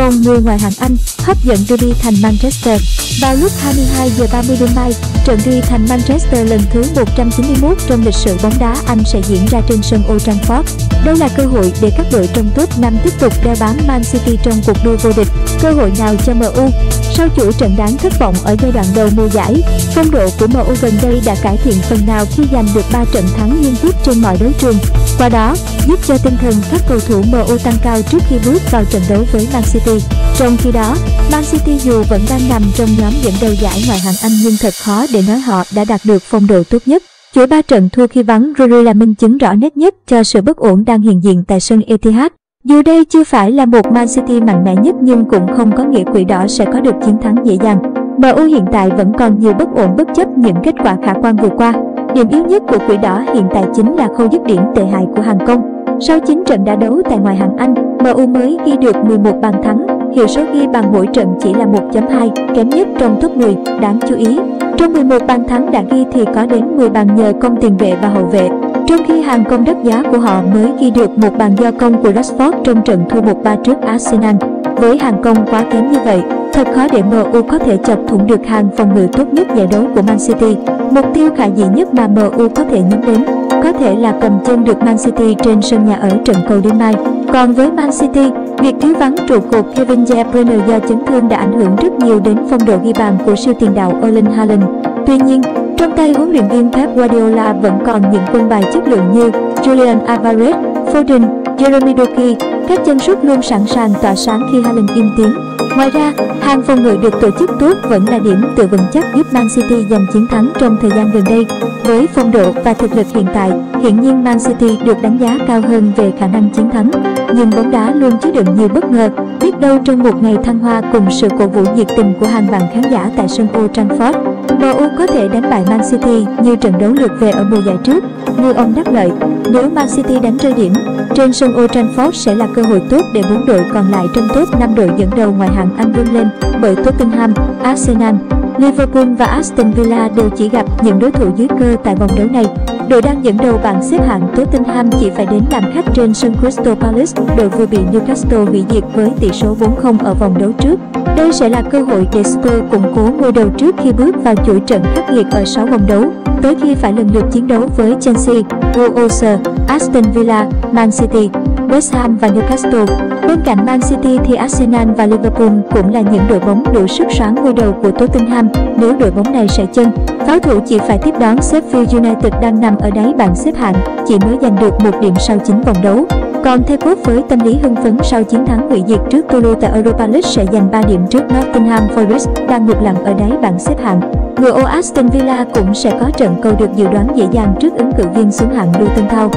bông người ngoài hạng Anh hấp dẫn derby thành Manchester. Vào lúc 22 giờ 30 đêm mai, trận derby thành Manchester lần thứ 191 trong lịch sử bóng đá Anh sẽ diễn ra trên sân Old Trafford. Đây là cơ hội để các đội trong top 5 tiếp tục đeo bám Man City trong cuộc đua vô địch. Cơ hội nào cho MU? Sau chuỗi trận đáng thất vọng ở giai đoạn đầu mùa giải, phong độ của MU gần đây đã cải thiện phần nào khi giành được 3 trận thắng liên tiếp trên mọi đấu trường. Qua đó, giúp cho tinh thần các cầu thủ MU tăng cao trước khi bước vào trận đấu với Man City. Trong khi đó, Man City dù vẫn đang nằm trong nhóm dẫn đầu giải ngoại hạng Anh nhưng thật khó để nói họ đã đạt được phong độ tốt nhất. Chuỗi ba trận thua khi vắng Rory là minh chứng rõ nét nhất cho sự bất ổn đang hiện diện tại sân Etihad. Dù đây chưa phải là một Man City mạnh mẽ nhất nhưng cũng không có nghĩa quỷ đỏ sẽ có được chiến thắng dễ dàng. MU hiện tại vẫn còn nhiều bất ổn bất chấp những kết quả khả quan vừa qua. Điểm yếu nhất của quỷ đỏ hiện tại chính là khâu dứt điểm tệ hại của hàng công. Sau 9 trận đá đấu tại ngoại hạng Anh, MU mới ghi được 11 bàn thắng, hiệu số ghi bàn mỗi trận chỉ là 1.2, kém nhất trong top 10, đáng chú ý. Trong 11 bàn thắng đã ghi thì có đến 10 bàn nhờ công tiền vệ và hậu vệ, trong khi hàng công đắt giá của họ mới ghi được một bàn do công của Rashford trong trận thua 1-3 trước Arsenal. Với hàng công quá kém như vậy, thật khó để MU có thể chọc thủng được hàng phòng ngự tốt nhất giải đấu của Man City. Mục tiêu khả dĩ nhất mà MU có thể nhắm đến có thể là cầm chân được Man City trên sân nhà ở trận cầu đêm mai. Còn với Man City, việc thiếu vắng trụ cột Kevin De Bruyne do chấn thương đã ảnh hưởng rất nhiều đến phong độ ghi bàn của siêu tiền đạo Erling Haaland. Tuy nhiên, trong tay huấn luyện viên Pep Guardiola vẫn còn những quân bài chất lượng như Julian Alvarez, Foden, Jeremy Doki, các chân sút luôn sẵn sàng tỏa sáng khi Haaland im tiếng. Ngoài ra, hàng phòng ngự được tổ chức tốt vẫn là điểm tựa vững chắc giúp Man City giành chiến thắng trong thời gian gần đây. Với phong độ và thực lực hiện tại, hiện nhiên Man City được đánh giá cao hơn về khả năng chiến thắng. Nhưng bóng đá luôn chứa đựng nhiều bất ngờ, biết đâu trong một ngày thăng hoa cùng sự cổ vũ nhiệt tình của hàng vạn khán giả tại sân Old Trafford, MU có thể đánh bại Man City như trận đấu lượt về ở mùa giải trước. Như ông đắc lợi, nếu Man City đánh rơi điểm, trên sân Old Trafford sẽ là cơ hội tốt để bốn đội còn lại trong top 5 đội dẫn đầu ngoài hạng Anh vươn lên bởi Tottenham, Arsenal, Liverpool và Aston Villa đều chỉ gặp những đối thủ dưới cơ tại vòng đấu này. Đội đang dẫn đầu bảng xếp hạng Tottenham chỉ phải đến làm khách trên sân Crystal Palace, đội vừa bị Newcastle hủy diệt với tỷ số 4-0 ở vòng đấu trước. Đây sẽ là cơ hội để Spurs củng cố ngôi đầu trước khi bước vào chuỗi trận khắc nghiệt ở 6 vòng đấu, tới khi phải lần lượt chiến đấu với Chelsea, Wolves, Aston Villa, Man City, West Ham và Newcastle. Bên cạnh Man City thì Arsenal và Liverpool cũng là những đội bóng đủ sức sáng ngôi đầu của Tottenham nếu đội bóng này sải chân. Pháo thủ chỉ phải tiếp đón Sheffield United đang nằm ở đáy bảng xếp hạng, chỉ mới giành được một điểm sau 9 vòng đấu. Còn theo cốt với tâm lý hưng phấn sau chiến thắng hủy diệt trước Toulouse tại Europa League sẽ giành 3 điểm trước Nottingham Forest đang ngược lặng ở đáy bảng xếp hạng. Người ô Aston Villa cũng sẽ có trận cầu được dự đoán dễ dàng trước ứng cử viên xuống hạng Luton Town.